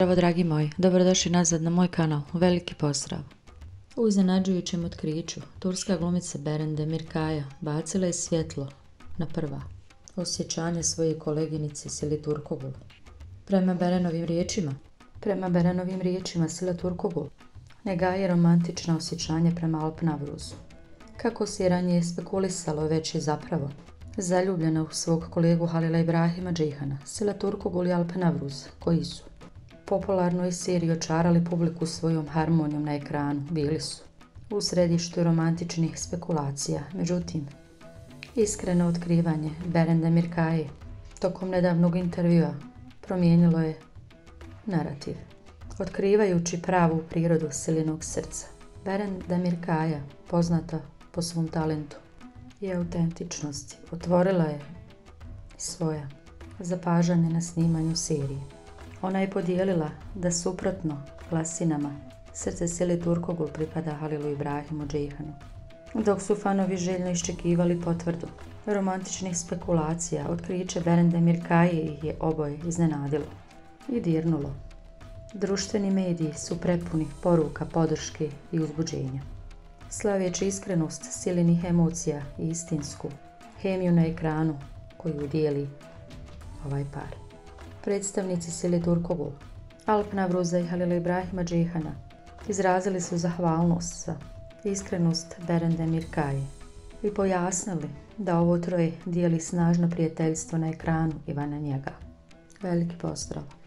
Zdravo dragi moji, dobrodošli nazad na moj kanal, veliki pozdrav. U iznenađujućem otkriću, turska glumica Beren Demirkaja bacila je svjetlo na prva osjećanje svoje koleginice Sili Turkogul. Prema Berenovim riječima, prema Berenovim riječima Sila Turkogul ne gaje romantična osjećanje prema Alpnavruzu. Kako se ranije spekulisalo, već je zapravo zaljubljena u svog kolegu Halila Ibrahima Džihana, Sila Turkogul i Alpnavruz, koji su popularnoj seriji očarali publiku svojom harmonijom na ekranu, bili su u središtu romantičnih spekulacija. Međutim, iskreno otkrivanje Berenda Mirkaje tokom nedavnog intervjua promijenilo je narativ. Otkrivajući pravu prirodu silinog srca, Beren Demirkaja, poznata po svom talentu i autentičnosti, otvorila je svoja zapažanje na snimanju serije. Ona je podijelila da suprotno glasinama srce Sili Turkogul pripada Halilu Ibrahimu Džihanu. Dok su fanovi željno iščekivali potvrdu romantičnih spekulacija, otkriće Berende Mirkaje ih je oboje iznenadilo i dirnulo. Društveni mediji su prepuni poruka, podrške i uzbuđenja. Slavjeći iskrenost silinih emocija i istinsku hemiju na ekranu koju dijeli ovaj par. Predstavnici Sili Turkogul, Alp Navruza i Halila Ibrahima Džihana izrazili su zahvalnost za iskrenost Berende Mirkaje i pojasnili da ovo troje dijeli snažno prijateljstvo na ekranu i van njega. Veliki pozdrav!